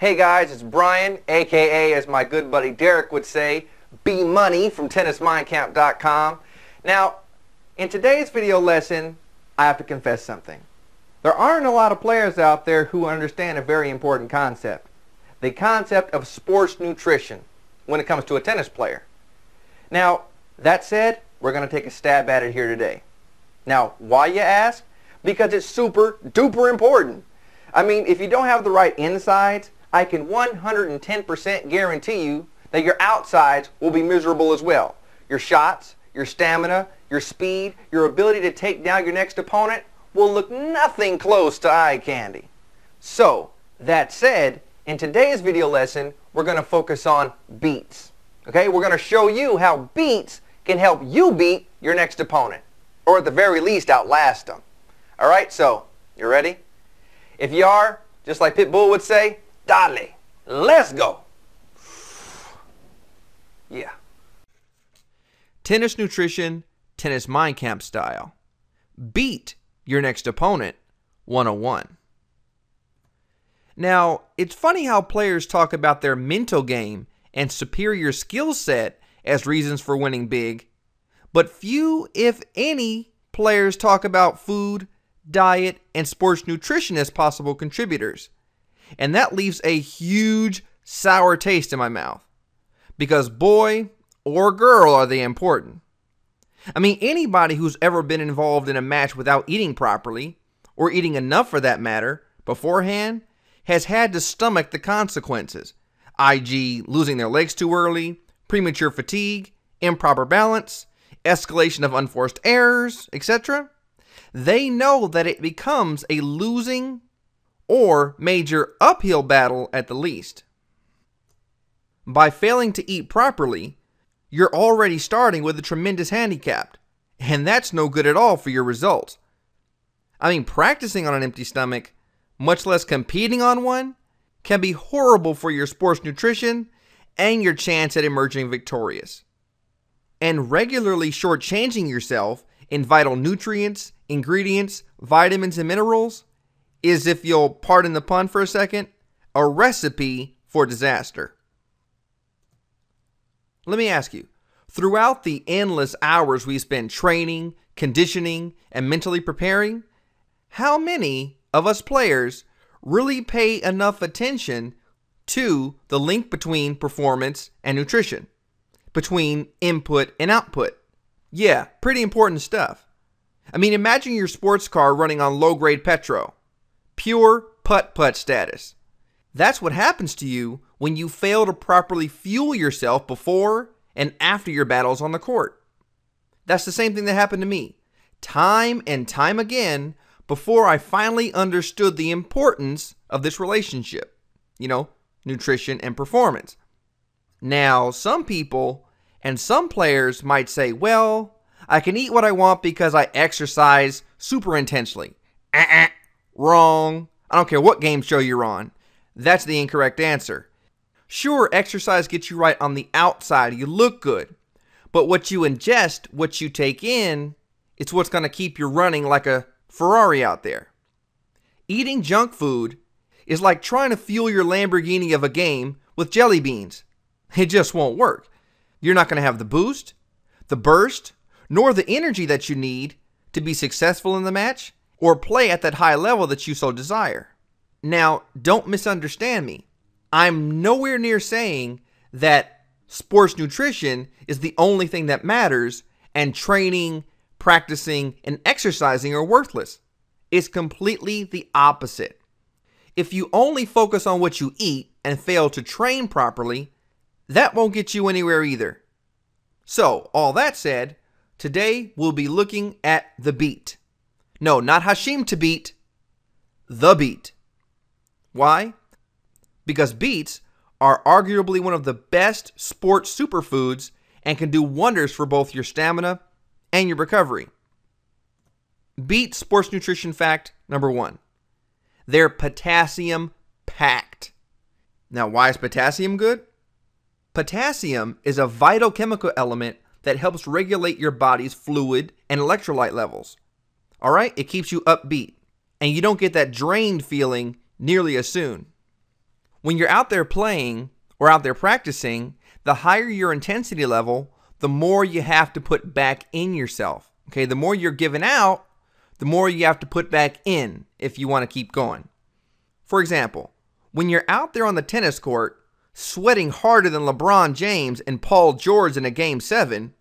Hey guys, it's Brian, aka as my good buddy Derek would say, B Money from TennisMindCamp.com. Now, in today's video lesson, I have to confess something. There aren't a lot of players out there who understand a very important concept. The concept of sports nutrition when it comes to a tennis player. Now, that said, we're going to take a stab at it here today. Now, why you ask? Because it's super duper important. I mean, if you don't have the right insides, I can 110% guarantee you that your outsides will be miserable as well. Your shots, your stamina, your speed, your ability to take down your next opponent will look nothing close to eye candy. So, that said, in today's video lesson, we're going to focus on beets. Okay, we're going to show you how beets can help you beat your next opponent, or at the very least outlast them. All right, so you ready? If you are, just like Pitbull would say, dale, let's go. Yeah. Tennis nutrition, tennis mind camp style. Beat your next opponent 101. Now, it's funny how players talk about their mental game and superior skill set as reasons for winning big, but few, if any, players talk about food, diet, and sports nutrition as possible contributors. And that leaves a huge sour taste in my mouth. Because boy or girl are they important. I mean, anybody who's ever been involved in a match without eating properly, or eating enough for that matter, beforehand, has had to stomach the consequences, i.g., losing their legs too early, premature fatigue, improper balance, escalation of unforced errors, etc. They know that it becomes a losing or major uphill battle at the least. By failing to eat properly, you're already starting with a tremendous handicap, and that's no good at all for your results. I mean, practicing on an empty stomach, much less competing on one, can be horrible for your sports nutrition and your chance at emerging victorious. And regularly shortchanging yourself in vital nutrients, ingredients, vitamins, and minerals is, if you'll pardon the pun for a second, a recipe for disaster. Let me ask you throughout the endless hours we spend training, conditioning, and mentally preparing, how many of us players really pay enough attention to the link between performance and nutrition, between input and output? Yeah, pretty important stuff. I mean, imagine your sports car running on low grade petrol, pure putt putt status. That's what happens to you when you fail to properly fuel yourself before and after your battles on the court. That's the same thing that happened to me, time and time again, before I finally understood the importance of this relationship. You know, nutrition and performance. Now, some people and some players might say, well, I can eat what I want because I exercise super intensely. Uh-uh. Wrong. I don't care what game show you're on. That's the incorrect answer. Sure, exercise gets you right on the outside. You look good. But what you ingest, what you take in, it's what's going to keep you running like a Ferrari out there. Eating junk food is like trying to fuel your Lamborghini of a game with jelly beans. It just won't work. You're not going to have the boost, the burst, nor the energy that you need to be successful in the match or play at that high level that you so desire. Now, don't misunderstand me. I'm nowhere near saying that sports nutrition is the only thing that matters and training, practicing, and exercising are worthless. It's completely the opposite. If you only focus on what you eat and fail to train properly, that won't get you anywhere either. So, all that said, today we'll be looking at the beet. No, not Hasheem Thabeet, the beet. Why? Because beets are arguably one of the best sports superfoods and can do wonders for both your stamina and your recovery. Beet sports nutrition fact number one they're potassium packed. Now, why is potassium good? Potassium is a vital chemical element that helps regulate your body's fluid and electrolyte levels. All right? It keeps you upbeat, and you don't get that drained feeling nearly as soon. When you're out there playing or out there practicing, the higher your intensity level, the more you have to put back in yourself. Okay, the more you're giving out, the more you have to put back in if you want to keep going. For example, when you're out there on the tennis court, sweating harder than LeBron James and Paul George in a game seven,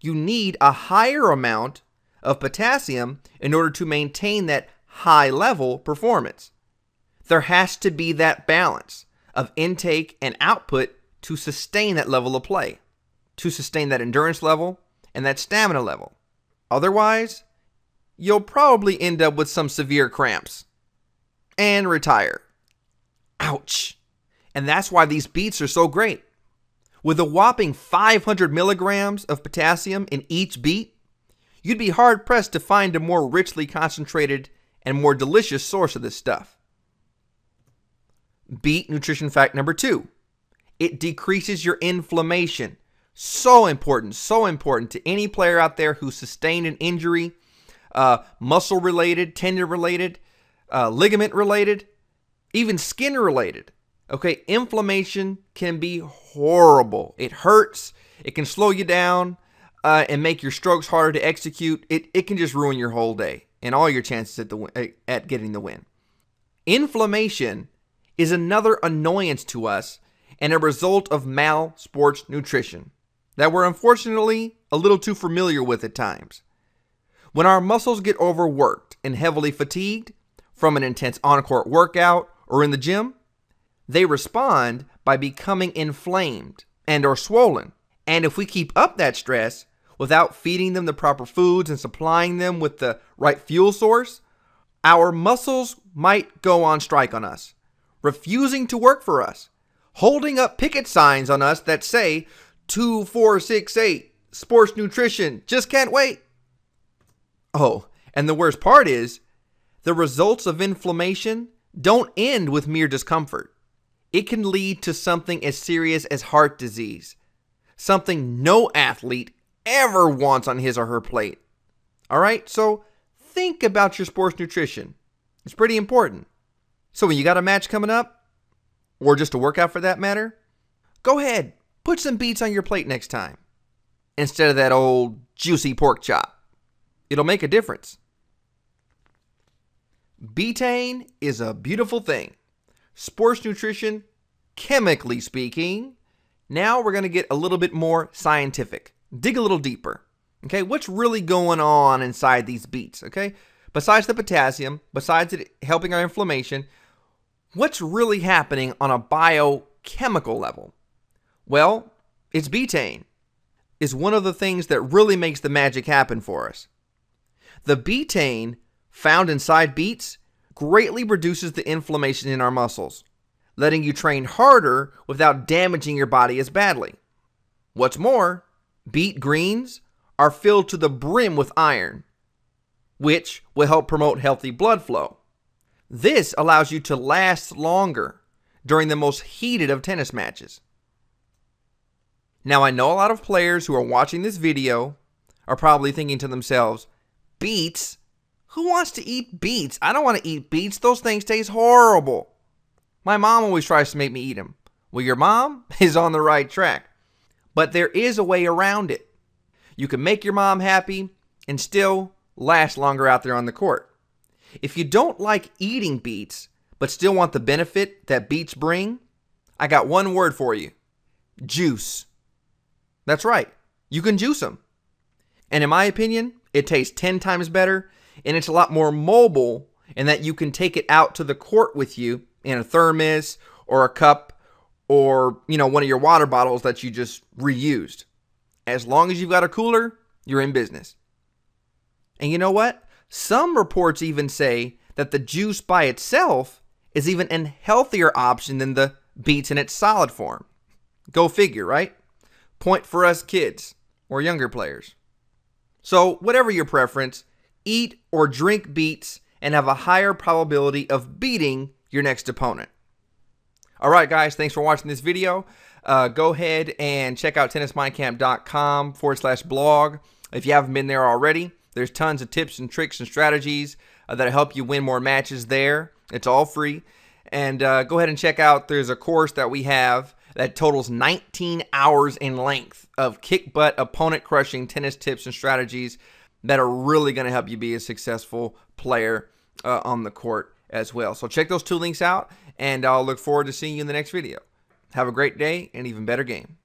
you need a higher amount of potassium in order to maintain that high level performance. There has to be that balance of intake and output to sustain that level of play, to sustain that endurance level and that stamina level. Otherwise, you'll probably end up with some severe cramps and retire. Ouch. And that's why these beets are so great. With a whopping 500 milligrams of potassium in each beet, you'd be hard pressed to find a more richly concentrated and more delicious source of this stuff. Beet nutrition fact number two it decreases your inflammation. So important, so important to any player out there who sustained an injury, uh, muscle related, tendon related, uh, ligament related, even skin related. Okay, inflammation can be horrible. It hurts, it can slow you down uh, and make your strokes harder to execute. It, it can just ruin your whole day and all your chances at, the, at getting the win. Inflammation is another annoyance to us and a result of mal sports nutrition that we're unfortunately a little too familiar with at times. When our muscles get overworked and heavily fatigued from an intense on court workout or in the gym, they respond by becoming inflamed and or swollen. And if we keep up that stress without feeding them the proper foods and supplying them with the right fuel source, our muscles might go on strike on us, refusing to work for us, holding up picket signs on us that say 2468 sports nutrition just can't wait. Oh, and the worst part is the results of inflammation don't end with mere discomfort it can lead to something as serious as heart disease, something no athlete ever wants on his or her plate. All right, so think about your sports nutrition. It's pretty important. So when you got a match coming up, or just a workout for that matter, go ahead, put some beets on your plate next time instead of that old juicy pork chop. It'll make a difference. Betaine is a beautiful thing sports nutrition, chemically speaking. Now we're going to get a little bit more scientific, dig a little deeper. Okay, what's really going on inside these beets? Okay, besides the potassium, besides it helping our inflammation, what's really happening on a biochemical level? Well, it's betaine is one of the things that really makes the magic happen for us. The betaine found inside beets greatly reduces the inflammation in our muscles, letting you train harder without damaging your body as badly. What's more, beet greens are filled to the brim with iron, which will help promote healthy blood flow. This allows you to last longer during the most heated of tennis matches. Now, I know a lot of players who are watching this video are probably thinking to themselves, beets? Who wants to eat beets? I don't want to eat beets. Those things taste horrible. My mom always tries to make me eat them. Well, your mom is on the right track. But there is a way around it. You can make your mom happy and still last longer out there on the court. If you don't like eating beets, but still want the benefit that beets bring, I got one word for you juice. That's right. You can juice them. And in my opinion, it tastes 10 times better and it's a lot more mobile in that you can take it out to the court with you in a thermos or a cup or you know one of your water bottles that you just reused. As long as you've got a cooler, you're in business. And you know what? Some reports even say that the juice by itself is even a healthier option than the beets in its solid form. Go figure, right? Point for us kids or younger players. So, whatever your preference, eat or drink beets and have a higher probability of beating your next opponent. All right, guys, thanks for watching this video. Uh, go ahead and check out tennismindcamp.com forward slash blog. If you haven't been there already, there's tons of tips and tricks and strategies uh, that help you win more matches there. It's all free. And uh, go ahead and check out. There's a course that we have that totals 19 hours in length of kick butt opponent crushing tennis tips and strategies that are really going to help you be a successful player uh, on the court as well. So check those two links out, and I'll look forward to seeing you in the next video. Have a great day and even better game.